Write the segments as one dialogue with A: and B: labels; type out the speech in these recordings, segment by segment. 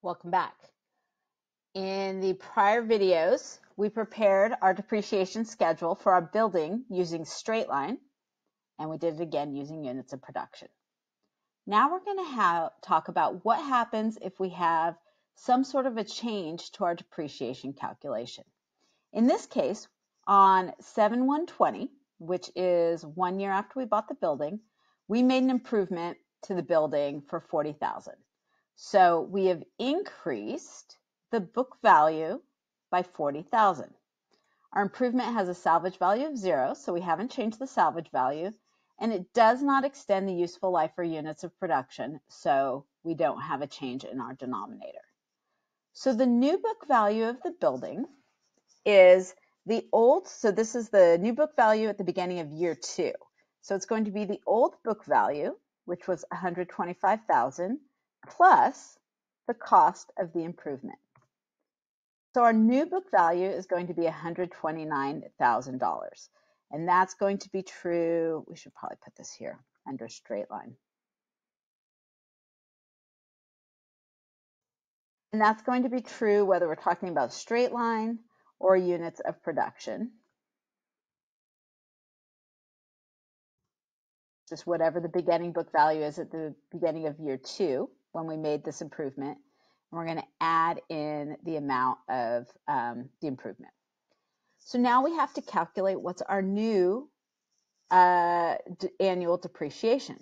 A: Welcome back. In the prior videos, we prepared our depreciation schedule for our building using straight line, and we did it again using units of production. Now we're going to talk about what happens if we have some sort of a change to our depreciation calculation. In this case, on 7120, which is one year after we bought the building, we made an improvement to the building for 40,000. So we have increased the book value by 40,000. Our improvement has a salvage value of zero, so we haven't changed the salvage value, and it does not extend the useful life or units of production, so we don't have a change in our denominator. So the new book value of the building is the old, so this is the new book value at the beginning of year two. So it's going to be the old book value, which was 125,000, plus the cost of the improvement. So our new book value is going to be $129,000. And that's going to be true, we should probably put this here under straight line. And that's going to be true whether we're talking about straight line or units of production. Just whatever the beginning book value is at the beginning of year two when we made this improvement. And we're going to add in the amount of um, the improvement. So now we have to calculate what's our new uh, annual depreciation.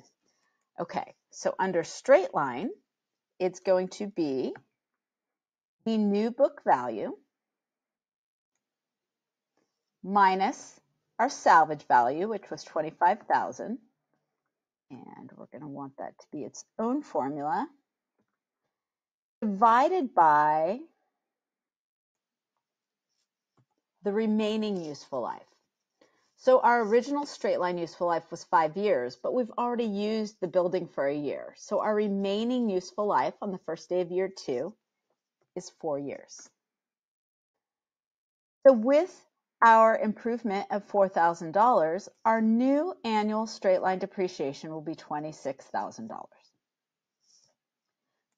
A: Okay, so under straight line, it's going to be the new book value minus our salvage value, which was 25,000. And we're going to want that to be its own formula divided by the remaining useful life. So our original straight line useful life was five years, but we've already used the building for a year. So our remaining useful life on the first day of year two is four years. So with our improvement of $4,000, our new annual straight line depreciation will be $26,000.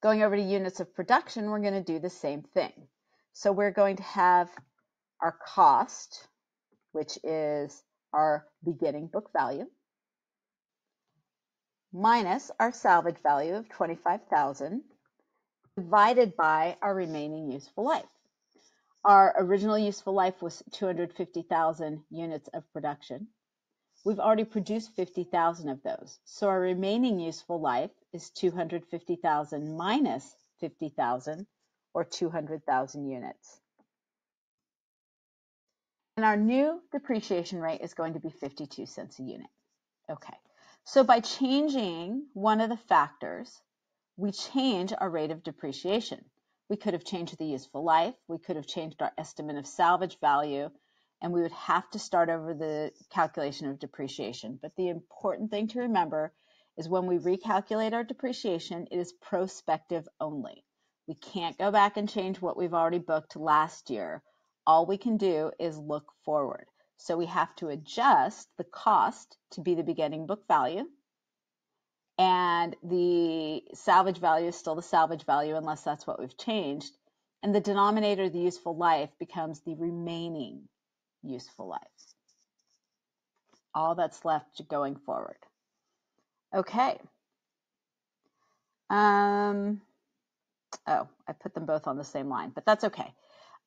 A: Going over to units of production, we're going to do the same thing. So we're going to have our cost, which is our beginning book value, minus our salvage value of 25,000 divided by our remaining useful life. Our original useful life was 250,000 units of production. We've already produced 50,000 of those. So our remaining useful life is 250,000 minus 50,000 or 200,000 units. And our new depreciation rate is going to be 52 cents a unit. Okay, so by changing one of the factors, we change our rate of depreciation. We could have changed the useful life, we could have changed our estimate of salvage value, and we would have to start over the calculation of depreciation. But the important thing to remember is when we recalculate our depreciation, it is prospective only. We can't go back and change what we've already booked last year. All we can do is look forward. So we have to adjust the cost to be the beginning book value. And the salvage value is still the salvage value unless that's what we've changed. And the denominator, the useful life, becomes the remaining useful life. All that's left going forward. Okay. Um, oh, I put them both on the same line, but that's okay.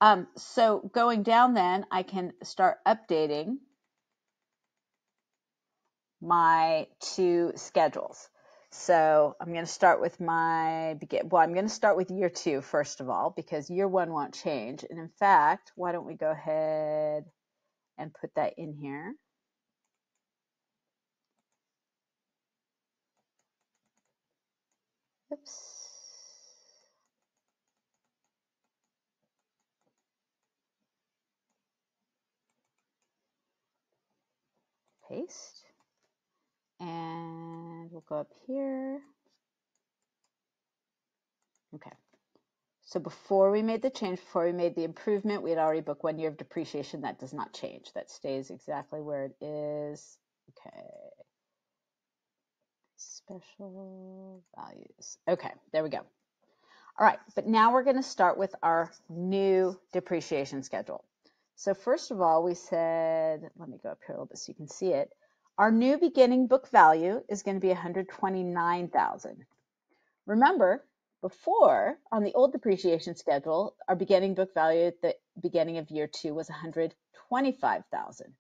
A: Um, so going down then, I can start updating my two schedules. So I'm going to start with my begin. Well, I'm going to start with year two first of all because year one won't change. And in fact, why don't we go ahead and put that in here? Oops. Paste. And we'll go up here. Okay. So before we made the change, before we made the improvement, we had already booked one year of depreciation. That does not change. That stays exactly where it is. Okay special values. Okay, there we go. All right, but now we're going to start with our new depreciation schedule. So first of all, we said, let me go up here a little bit so you can see it. Our new beginning book value is going to be 129,000. Remember, before on the old depreciation schedule, our beginning book value at the beginning of year two was 125,000.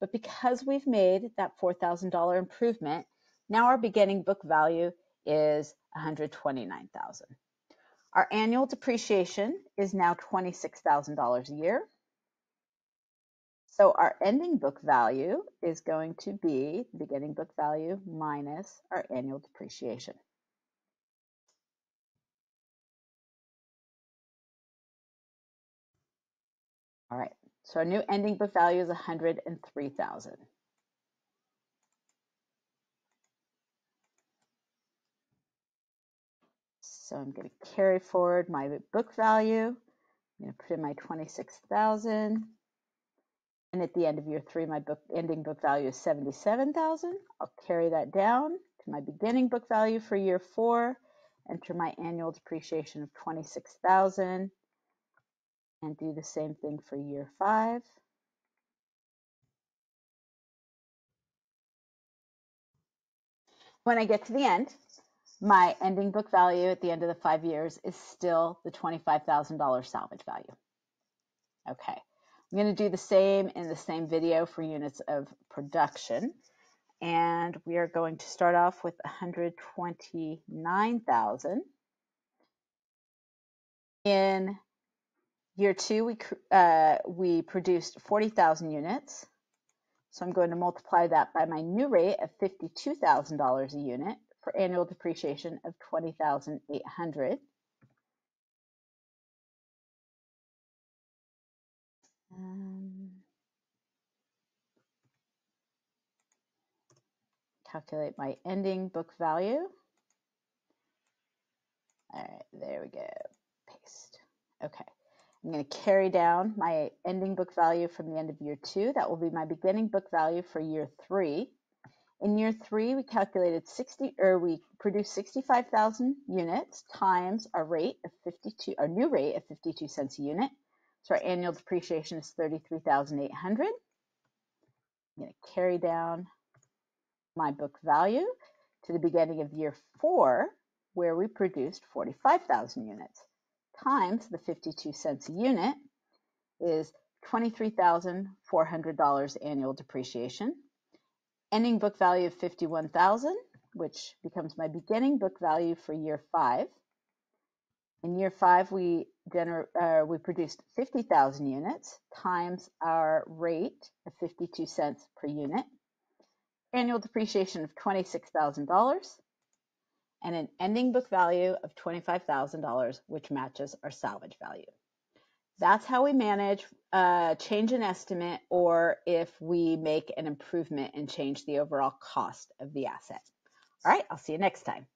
A: But because we've made that $4,000 improvement, now our beginning book value is 129,000. Our annual depreciation is now $26,000 a year. So our ending book value is going to be the beginning book value minus our annual depreciation. All right, so our new ending book value is 103,000. So I'm going to carry forward my book value. I'm going to put in my 26,000. And at the end of year three, my book ending book value is 77,000. I'll carry that down to my beginning book value for year four, enter my annual depreciation of 26,000 and do the same thing for year five. When I get to the end, my ending book value at the end of the five years is still the $25,000 salvage value. Okay, I'm going to do the same in the same video for units of production. And we are going to start off with 129,000. In Year two, we, uh, we produced 40,000 units. So I'm going to multiply that by my new rate of $52,000 a unit for annual depreciation of 20,800. Um, calculate my ending book value. All right, there we go. Paste. Okay. I'm going to carry down my ending book value from the end of year two. That will be my beginning book value for year three. In year three, we calculated 60, or we produced 65,000 units times our rate of 52, our new rate of 52 cents a unit. So our annual depreciation is 33,800. I'm going to carry down my book value to the beginning of year four, where we produced 45,000 units times the 52 cents a unit is $23,400 annual depreciation. Ending book value of 51,000, which becomes my beginning book value for year five. In year five, we gener- uh, we produced 50,000 units times our rate of 52 cents per unit. Annual depreciation of $26,000 and an ending book value of $25,000, which matches our salvage value. That's how we manage uh, change in estimate or if we make an improvement and change the overall cost of the asset. All right, I'll see you next time.